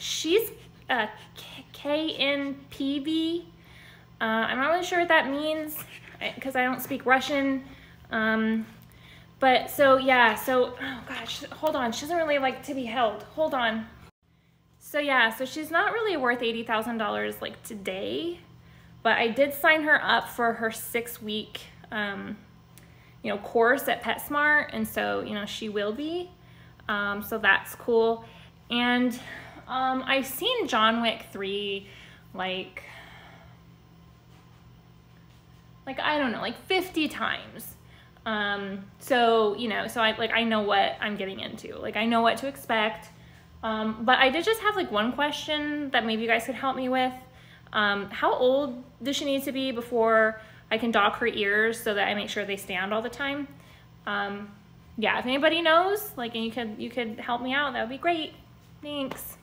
she's uh, KNPV. Uh, I'm not really sure what that means because I don't speak Russian. Um, but so yeah, so oh gosh, hold on. She doesn't really like to be held. Hold on. So yeah, so she's not really worth $80,000 like today, but I did sign her up for her six week, um, you know, course at PetSmart. And so, you know, she will be. Um, so that's cool. And um, I've seen John Wick 3 like, like, I don't know, like 50 times. Um, so, you know, so I like, I know what I'm getting into. Like, I know what to expect. Um, but I did just have like one question that maybe you guys could help me with. Um, how old does she need to be before I can dock her ears so that I make sure they stand all the time? Um, yeah, if anybody knows, like, and you could you could help me out, that would be great. Thanks.